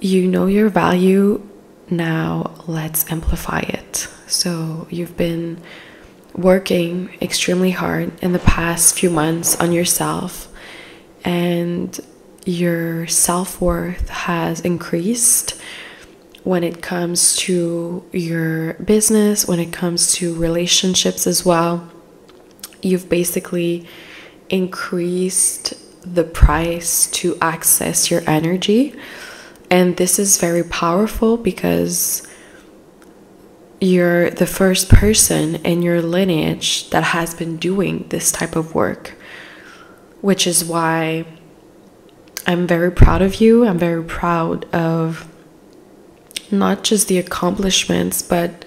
you know your value. Now let's amplify it. So you've been working extremely hard in the past few months on yourself, and your self worth has increased when it comes to your business, when it comes to relationships as well. You've basically increased the price to access your energy. And this is very powerful because you're the first person in your lineage that has been doing this type of work, which is why I'm very proud of you. I'm very proud of not just the accomplishments, but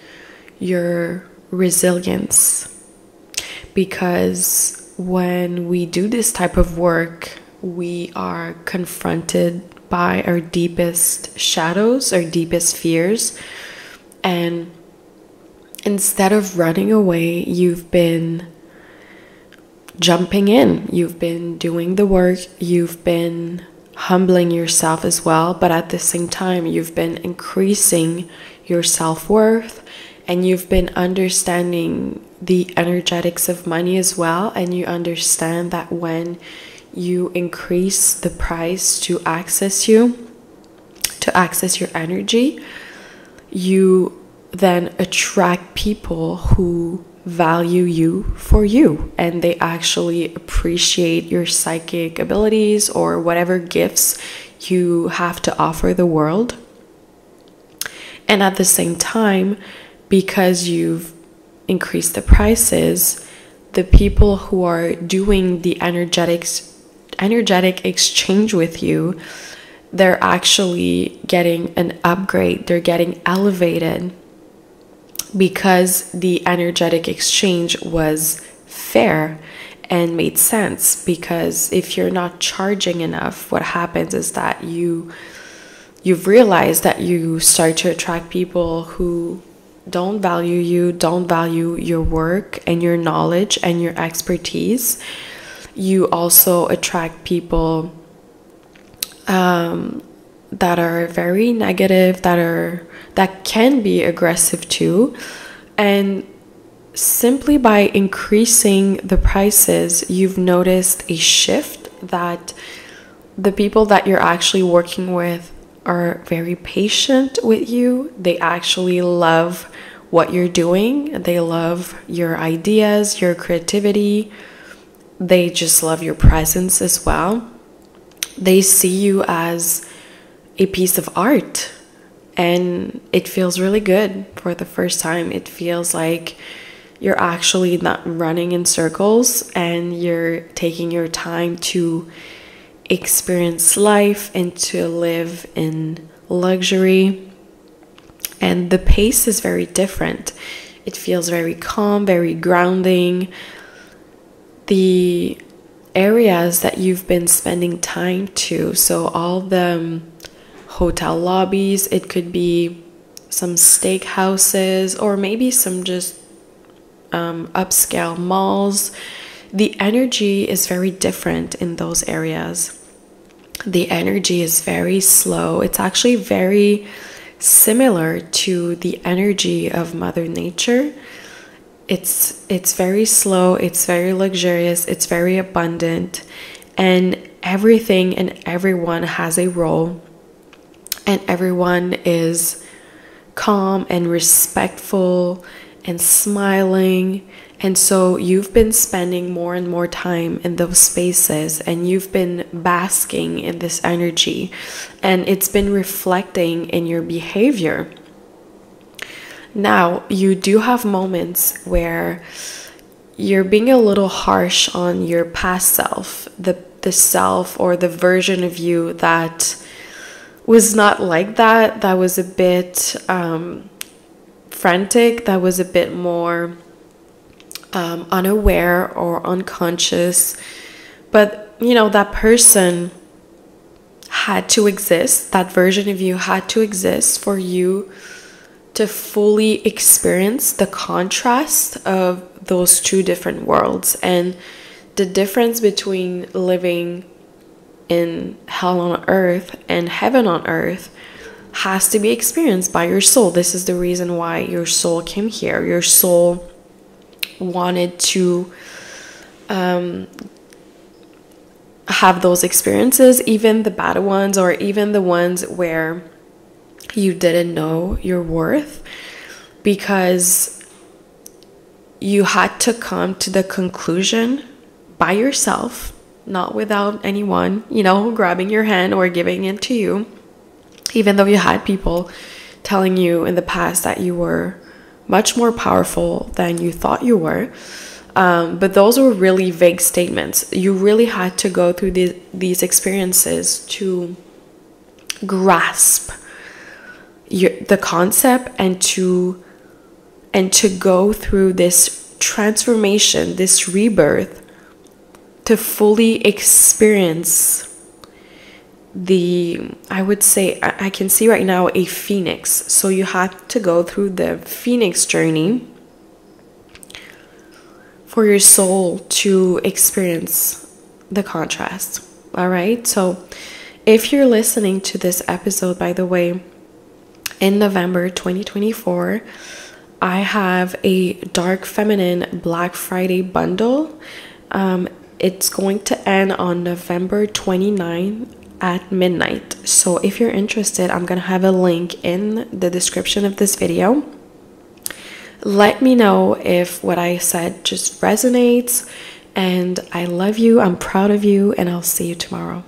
your resilience. Because when we do this type of work, we are confronted by our deepest shadows, our deepest fears. And instead of running away, you've been jumping in. You've been doing the work. You've been humbling yourself as well, but at the same time, you've been increasing your self worth and you've been understanding the energetics of money as well. And you understand that when you increase the price to access you, to access your energy, you then attract people who value you for you and they actually appreciate your psychic abilities or whatever gifts you have to offer the world. And at the same time, because you've increased the prices, the people who are doing the energetics energetic exchange with you, they're actually getting an upgrade, they're getting elevated because the energetic exchange was fair and made sense. Because if you're not charging enough what happens is that you you've realized that you start to attract people who don't value you don't value your work and your knowledge and your expertise you also attract people um, that are very negative that are that can be aggressive too. And simply by increasing the prices, you've noticed a shift that the people that you're actually working with are very patient with you. They actually love what you're doing, they love your ideas, your creativity. They just love your presence as well. They see you as a piece of art and it feels really good for the first time. It feels like you're actually not running in circles and you're taking your time to experience life and to live in luxury. And the pace is very different. It feels very calm, very grounding. The areas that you've been spending time to, so all the hotel lobbies, it could be some steakhouses, or maybe some just um, upscale malls. The energy is very different in those areas. The energy is very slow. It's actually very similar to the energy of Mother Nature. It's it's very slow, it's very luxurious, it's very abundant, and everything and everyone has a role and everyone is calm and respectful and smiling. And so you've been spending more and more time in those spaces and you've been basking in this energy, and it's been reflecting in your behavior. Now, you do have moments where you're being a little harsh on your past self, the, the self or the version of you that was not like that. That was a bit um, frantic. That was a bit more um, unaware or unconscious. But, you know, that person had to exist. That version of you had to exist for you to fully experience the contrast of those two different worlds and the difference between living in hell on earth and heaven on earth has to be experienced by your soul. This is the reason why your soul came here. Your soul wanted to um, have those experiences, even the bad ones, or even the ones where you didn't know your worth, because you had to come to the conclusion by yourself, not without anyone, you know, grabbing your hand or giving it to you, even though you had people telling you in the past that you were much more powerful than you thought you were. Um, but those were really vague statements. You really had to go through the, these experiences to grasp your, the concept and to and to go through this transformation, this rebirth, to fully experience the i would say I, can see right now a phoenix. So you have to go through the phoenix journey for your soul to experience the contrast. All right? So if you're listening to this episode by the way in november 2024 i have a dark feminine black friday bundle um, it's going to end on november 29 at midnight. So if you're interested, I'm gonna have a link in the description of this video. Let me know if what I said just resonates. And I love you, I'm proud of you, and I'll see you tomorrow.